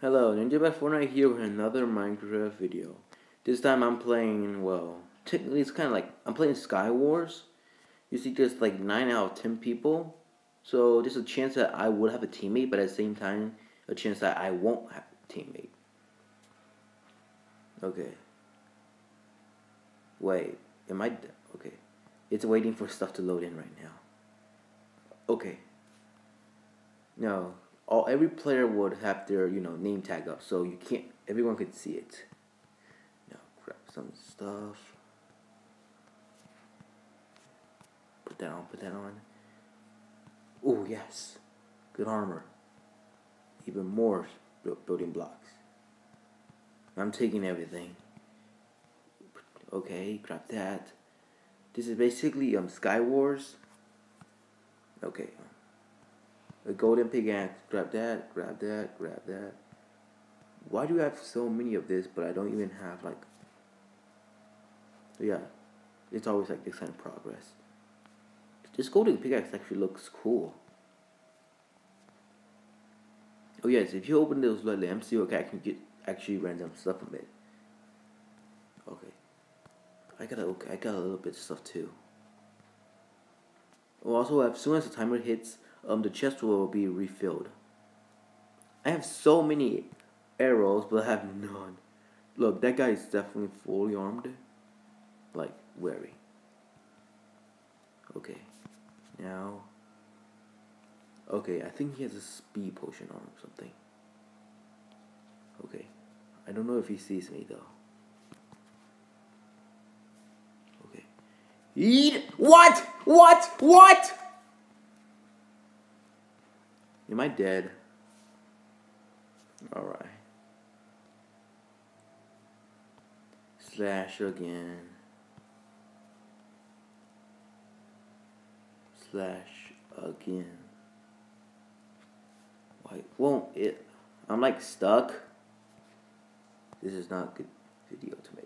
Hello, Ninja Fortnite here with another Minecraft video. This time I'm playing, well, technically it's kind of like, I'm playing Sky Wars. You see there's like 9 out of 10 people. So there's a chance that I would have a teammate, but at the same time, a chance that I won't have a teammate. Okay. Wait, am I, okay. It's waiting for stuff to load in right now. Okay. No, all every player would have their you know name tag up, so you can't. Everyone could see it. Now grab some stuff. Put that on. Put that on. Oh yes, good armor. Even more building blocks. I'm taking everything. Okay, grab that. This is basically um Sky Wars. Okay. A golden pickaxe. Grab that, grab that, grab that. Why do I have so many of this, but I don't even have, like... Yeah. It's always like this kind of progress. This golden pickaxe actually looks cool. Oh yes, if you open those like lamps, you can get actually random stuff from it. Okay. I got okay, I got a little bit of stuff too. Oh, also, as soon as the timer hits, um, the chest will be refilled. I have so many arrows, but I have none. Look, that guy is definitely fully armed. Like, wary. Okay. Now. Okay, I think he has a speed potion on or something. Okay. I don't know if he sees me, though. Okay. Eat! What? What? What? Am I dead? Alright. Slash again. Slash again. Why won't it? I'm like stuck. This is not good video to make.